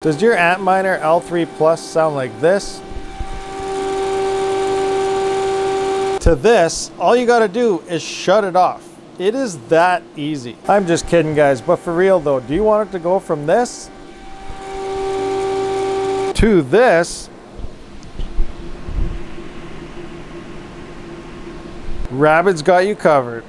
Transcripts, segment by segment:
Does your Antminer L3 Plus sound like this? To this, all you gotta do is shut it off. It is that easy. I'm just kidding guys, but for real though, do you want it to go from this to this? Rabid's got you covered.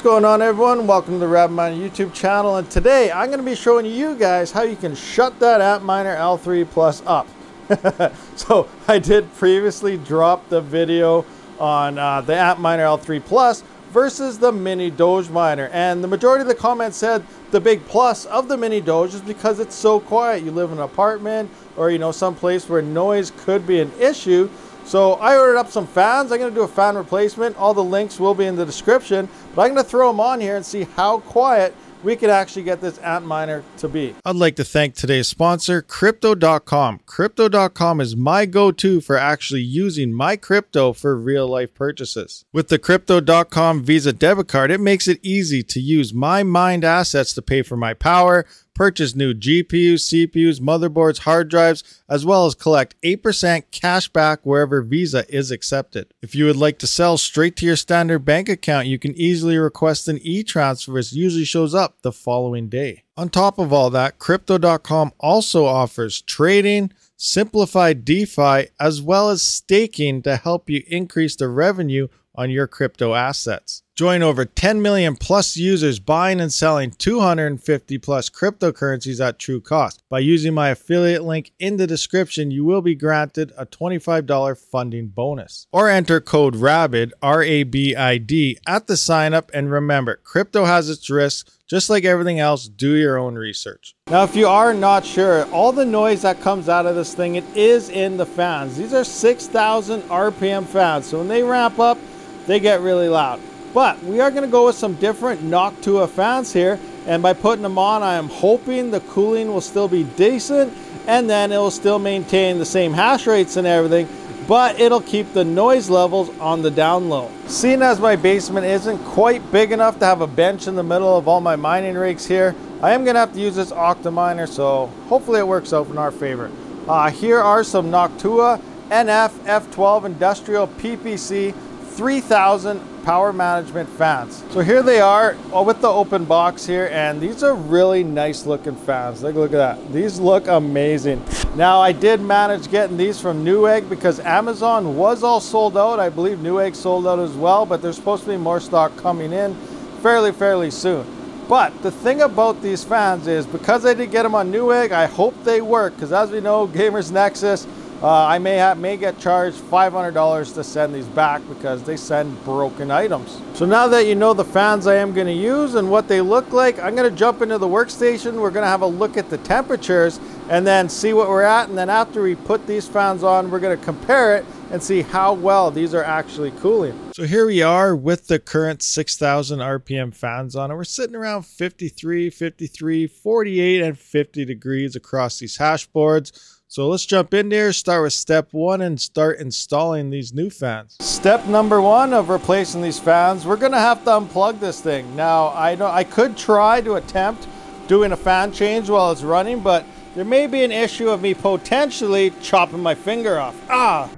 What's going on everyone? Welcome to the Rabid YouTube channel and today I'm going to be showing you guys how you can shut that Antminer L3 Plus up. so I did previously drop the video on uh, the Antminer L3 Plus versus the Mini Doge Miner and the majority of the comments said the big plus of the Mini Doge is because it's so quiet. You live in an apartment or you know some place where noise could be an issue so I ordered up some fans. I'm going to do a fan replacement. All the links will be in the description. But I'm going to throw them on here and see how quiet we could actually get this Antminer to be. I'd like to thank today's sponsor, Crypto.com. Crypto.com is my go-to for actually using my crypto for real-life purchases. With the Crypto.com Visa debit card, it makes it easy to use my mined assets to pay for my power, purchase new GPUs, CPUs, motherboards, hard drives, as well as collect 8% cash back wherever Visa is accepted. If you would like to sell straight to your standard bank account, you can easily request an e-transfer which usually shows up the following day. On top of all that, Crypto.com also offers trading, simplified DeFi, as well as staking to help you increase the revenue on your crypto assets. Join over 10 million plus users buying and selling 250 plus cryptocurrencies at true cost. By using my affiliate link in the description, you will be granted a $25 funding bonus. Or enter code RABID, R A B I D, at the sign up. And remember, crypto has its risks. Just like everything else, do your own research. Now, if you are not sure, all the noise that comes out of this thing, it is in the fans. These are 6,000 RPM fans. So when they ramp up, they get really loud. But we are going to go with some different Noctua fans here. And by putting them on, I am hoping the cooling will still be decent and then it will still maintain the same hash rates and everything, but it'll keep the noise levels on the down low. Seeing as my basement isn't quite big enough to have a bench in the middle of all my mining rigs here, I am gonna have to use this Octominer, so hopefully it works out in our favor. Uh, here are some Noctua NF F12 Industrial PPC 3000 power management fans. So here they are with the open box here and these are really nice looking fans. Look, look at that. These look amazing. Now I did manage getting these from Newegg because Amazon was all sold out. I believe Newegg sold out as well, but there's supposed to be more stock coming in fairly, fairly soon. But the thing about these fans is because I did get them on Newegg, I hope they work because as we know, Gamers Nexus uh, I may have may get charged $500 to send these back because they send broken items. So now that you know the fans I am going to use and what they look like, I'm going to jump into the workstation. We're going to have a look at the temperatures and then see what we're at. And then after we put these fans on, we're going to compare it and see how well these are actually cooling. So here we are with the current 6000 RPM fans on and we're sitting around 53, 53, 48 and 50 degrees across these hash boards. So let's jump in there, start with step one and start installing these new fans. Step number one of replacing these fans, we're gonna have to unplug this thing. Now, I know I could try to attempt doing a fan change while it's running, but there may be an issue of me potentially chopping my finger off. Ah!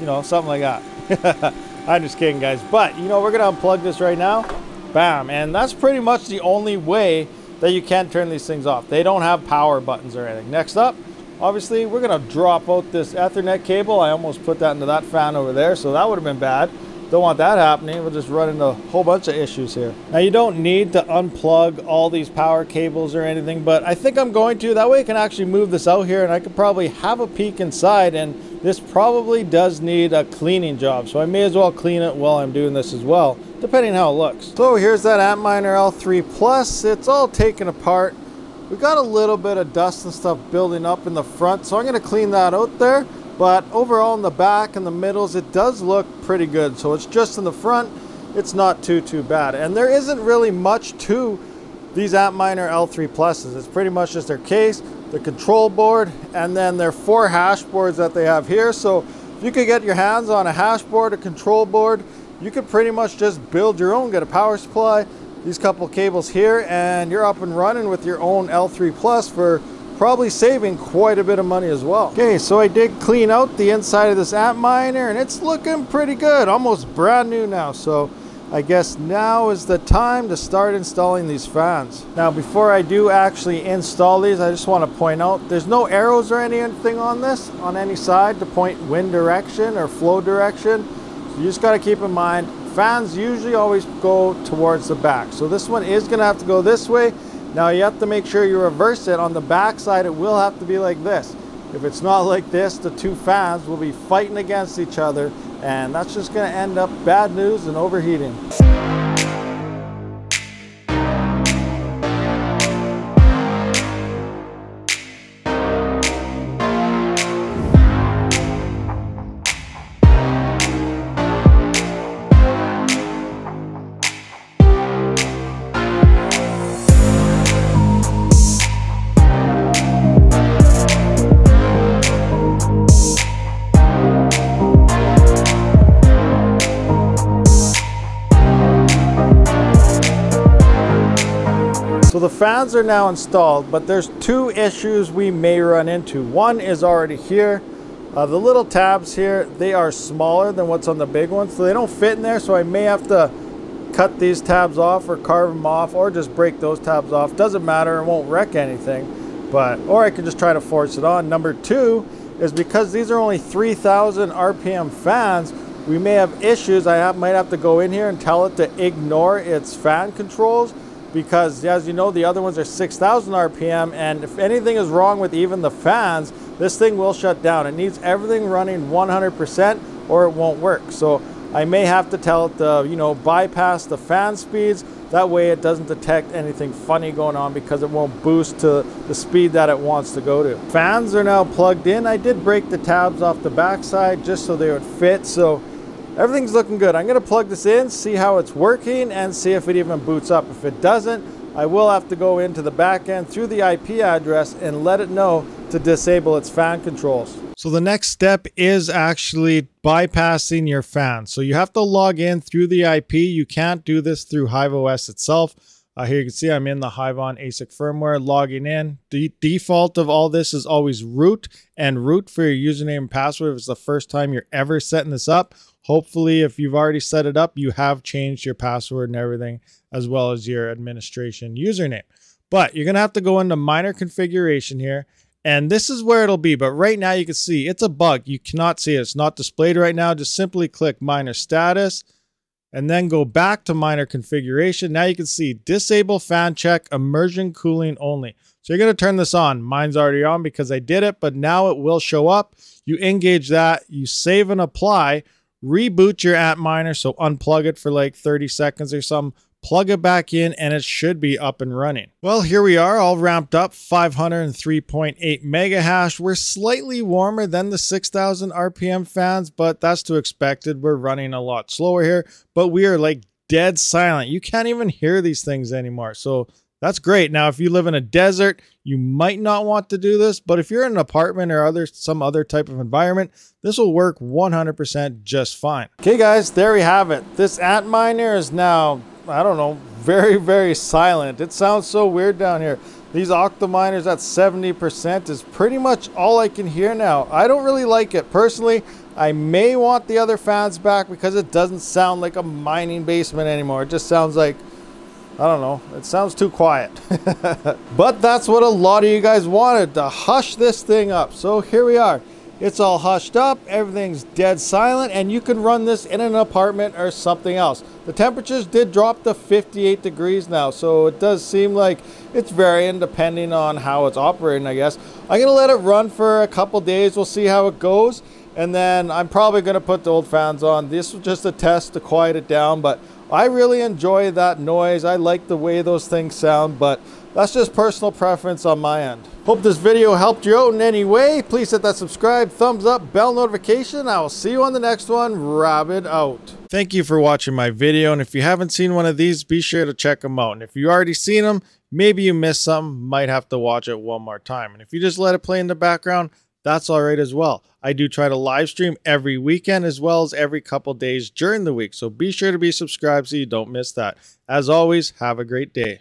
You know, something like that. I'm just kidding, guys. But, you know, we're gonna unplug this right now. Bam, and that's pretty much the only way that you can turn these things off. They don't have power buttons or anything. Next up, obviously, we're to drop out this Ethernet cable. I almost put that into that fan over there, so that would have been bad. Don't want that happening. We'll just run into a whole bunch of issues here. Now, you don't need to unplug all these power cables or anything, but I think I'm going to. That way I can actually move this out here, and I could probably have a peek inside, and this probably does need a cleaning job. So I may as well clean it while I'm doing this as well depending how it looks. So here's that Antminer L3 Plus. It's all taken apart. We got a little bit of dust and stuff building up in the front, so I'm gonna clean that out there. But overall in the back and the middles, it does look pretty good. So it's just in the front, it's not too, too bad. And there isn't really much to these Antminer L3 Pluses. It's pretty much just their case, the control board, and then their four hash boards that they have here. So If you could get your hands on a hash board, a control board, you could pretty much just build your own, get a power supply, these couple cables here, and you're up and running with your own L3 Plus for probably saving quite a bit of money as well. Okay, so I did clean out the inside of this Antminer and it's looking pretty good, almost brand new now. So I guess now is the time to start installing these fans. Now before I do actually install these, I just want to point out there's no arrows or anything on this on any side to point wind direction or flow direction. You just got to keep in mind fans usually always go towards the back. So this one is going to have to go this way now you have to make sure you reverse it. On the back side, it will have to be like this. If it's not like this, the two fans will be fighting against each other and that's just gonna end up bad news and overheating. The fans are now installed, but there's two issues we may run into. One is already here. Uh, the little tabs here, they are smaller than what's on the big ones, so they don't fit in there, so I may have to cut these tabs off or carve them off or just break those tabs off. Doesn't matter, it won't wreck anything. But, or I can just try to force it on. Number two is because these are only 3,000 RPM fans, we may have issues. I have, might have to go in here and tell it to ignore its fan controls because as you know the other ones are 6,000 RPM and if anything is wrong with even the fans this thing will shut down it needs everything running 100% or it won't work so I may have to tell it to you know bypass the fan speeds that way it doesn't detect anything funny going on because it won't boost to the speed that it wants to go to. Fans are now plugged in. I did break the tabs off the backside just so they would fit so Everything's looking good. I'm gonna plug this in, see how it's working, and see if it even boots up. If it doesn't, I will have to go into the back end through the IP address and let it know to disable its fan controls. So the next step is actually bypassing your fan. So you have to log in through the IP. You can't do this through HiveOS itself. Uh, here you can see I'm in the Hiveon ASIC firmware logging in. The default of all this is always root and root for your username and password if it's the first time you're ever setting this up. Hopefully, if you've already set it up, you have changed your password and everything, as well as your administration username. But you're going to have to go into miner configuration here. And this is where it'll be. But right now you can see it's a bug. You cannot see it. It's not displayed right now. Just simply click miner status and then go back to miner configuration. Now you can see disable fan check immersion cooling only. So you're to turn this on. Mine's already on because I did it, but now it will show up. You engage that, you save and apply reboot your Antminer. So unplug it for like 30 seconds or something, plug it back in, and it should be up and running. Well, here we are, all ramped up, 503.8 mega hash. We're slightly warmer than the 6,000 RPM fans, but that's to expected. We're running a lot slower here, but we are like dead silent. You can't even hear these things anymore. So that's great. Now, if you live in a desert, you might not want to do this, but if you're in an apartment or other some other type of environment, this will work 100% just fine. Okay, guys, there we have it. This Antminer is now, I don't know, very, very silent. It sounds so weird down here. These Octominers at 70% is pretty much all I can hear now. I don't really like it. Personally, I may want the other fans back because it doesn't sound like a mining basement anymore. It just sounds like I don't know. It sounds too quiet. but that's what a lot of you guys wanted, to hush this thing up. So here we are. It's all hushed up, everything's dead silent, and you can run this in an apartment or something else. The temperatures did drop to 58 degrees now, so it does seem like it's varying depending on how it's operating, I guess. I'm gonna let it run for a couple days. We'll see how it goes. And then I'm probably gonna put the old fans on. This was just a test to quiet it down, but I really enjoy that noise. I like the way those things sound, but that's just personal preference on my end. Hope this video helped you out in any way. Please hit that subscribe, thumbs up, bell notification. I will see you on the next one. Rabid out. Thank you for watching my video. And if you haven't seen one of these, be sure to check them out. And if you already seen them, maybe you missed some, might have to watch it one more time. And if you just let it play in the background, that's all right as well. I do try to live stream every weekend as well as every couple days during the week. So be sure to be subscribed so you don't miss that. As always, have a great day.